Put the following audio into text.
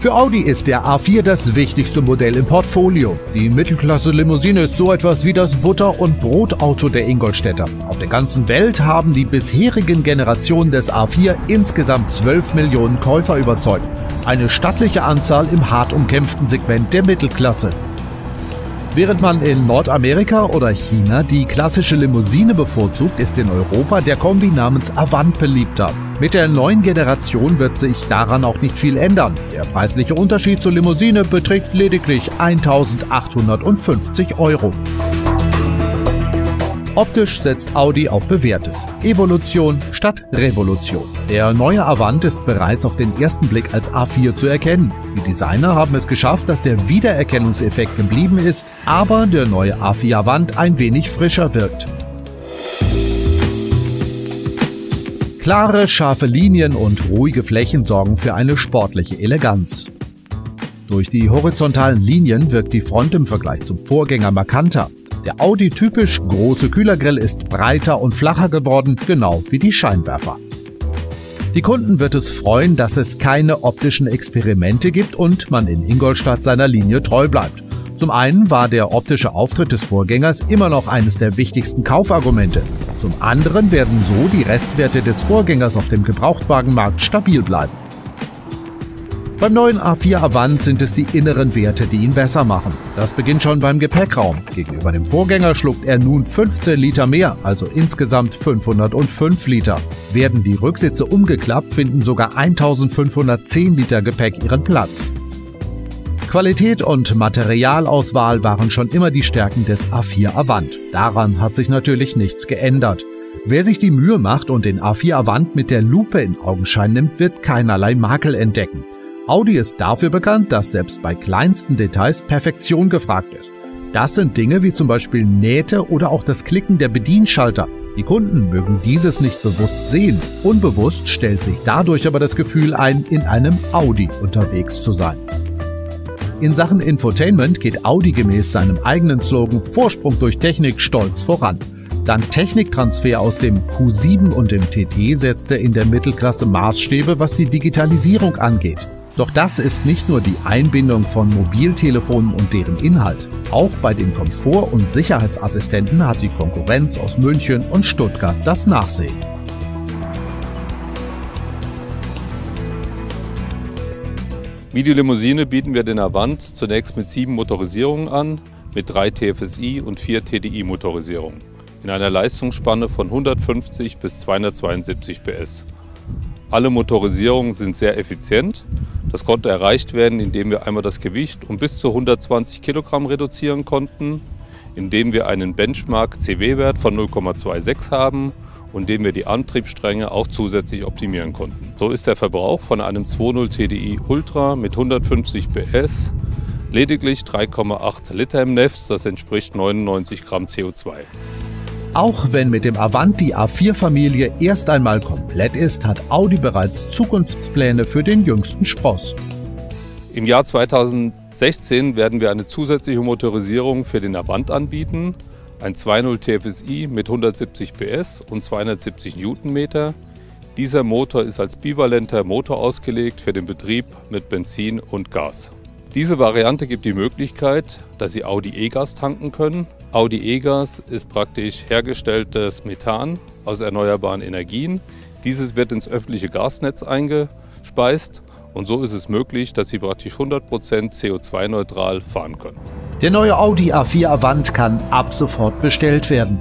Für Audi ist der A4 das wichtigste Modell im Portfolio. Die Mittelklasse-Limousine ist so etwas wie das Butter- und Brotauto der Ingolstädter. Auf der ganzen Welt haben die bisherigen Generationen des A4 insgesamt 12 Millionen Käufer überzeugt. Eine stattliche Anzahl im hart umkämpften Segment der Mittelklasse. Während man in Nordamerika oder China die klassische Limousine bevorzugt, ist in Europa der Kombi namens Avant beliebter. Mit der neuen Generation wird sich daran auch nicht viel ändern. Der preisliche Unterschied zur Limousine beträgt lediglich 1850 Euro. Optisch setzt Audi auf Bewährtes. Evolution statt Revolution. Der neue Avant ist bereits auf den ersten Blick als A4 zu erkennen. Die Designer haben es geschafft, dass der Wiedererkennungseffekt geblieben ist, aber der neue A4 Avant ein wenig frischer wirkt. Klare, scharfe Linien und ruhige Flächen sorgen für eine sportliche Eleganz. Durch die horizontalen Linien wirkt die Front im Vergleich zum Vorgänger markanter. Der Audi-typisch große Kühlergrill ist breiter und flacher geworden, genau wie die Scheinwerfer. Die Kunden wird es freuen, dass es keine optischen Experimente gibt und man in Ingolstadt seiner Linie treu bleibt. Zum einen war der optische Auftritt des Vorgängers immer noch eines der wichtigsten Kaufargumente. Zum anderen werden so die Restwerte des Vorgängers auf dem Gebrauchtwagenmarkt stabil bleiben. Beim neuen A4 Avant sind es die inneren Werte, die ihn besser machen. Das beginnt schon beim Gepäckraum. Gegenüber dem Vorgänger schluckt er nun 15 Liter mehr, also insgesamt 505 Liter. Werden die Rücksitze umgeklappt, finden sogar 1510 Liter Gepäck ihren Platz. Qualität und Materialauswahl waren schon immer die Stärken des A4 Avant. Daran hat sich natürlich nichts geändert. Wer sich die Mühe macht und den A4 Avant mit der Lupe in Augenschein nimmt, wird keinerlei Makel entdecken. Audi ist dafür bekannt, dass selbst bei kleinsten Details Perfektion gefragt ist. Das sind Dinge wie zum Beispiel Nähte oder auch das Klicken der Bedienschalter. Die Kunden mögen dieses nicht bewusst sehen. Unbewusst stellt sich dadurch aber das Gefühl ein, in einem Audi unterwegs zu sein. In Sachen Infotainment geht Audi gemäß seinem eigenen Slogan Vorsprung durch Technik stolz voran. Dank Techniktransfer aus dem Q7 und dem TT setzt er in der Mittelklasse Maßstäbe, was die Digitalisierung angeht. Doch das ist nicht nur die Einbindung von Mobiltelefonen und deren Inhalt. Auch bei den Komfort- und Sicherheitsassistenten hat die Konkurrenz aus München und Stuttgart das Nachsehen. Wie die Limousine bieten wir den Avant zunächst mit sieben Motorisierungen an, mit drei TFSI und vier TDI-Motorisierungen in einer Leistungsspanne von 150 bis 272 PS. Alle Motorisierungen sind sehr effizient das konnte erreicht werden, indem wir einmal das Gewicht um bis zu 120 Kilogramm reduzieren konnten, indem wir einen Benchmark-CW-Wert von 0,26 haben und indem wir die Antriebsstränge auch zusätzlich optimieren konnten. So ist der Verbrauch von einem 2.0 TDI Ultra mit 150 PS lediglich 3,8 Liter im Nefts, das entspricht 99 Gramm CO2. Auch wenn mit dem Avant die A4-Familie erst einmal komplett ist, hat Audi bereits Zukunftspläne für den jüngsten Spross. Im Jahr 2016 werden wir eine zusätzliche Motorisierung für den Avant anbieten. Ein 2.0 TFSI mit 170 PS und 270 Newtonmeter. Dieser Motor ist als bivalenter Motor ausgelegt für den Betrieb mit Benzin und Gas. Diese Variante gibt die Möglichkeit, dass Sie Audi E-Gas tanken können. Audi E-Gas ist praktisch hergestelltes Methan aus erneuerbaren Energien. Dieses wird ins öffentliche Gasnetz eingespeist und so ist es möglich, dass Sie praktisch 100% CO2-neutral fahren können. Der neue Audi A4 Avant kann ab sofort bestellt werden.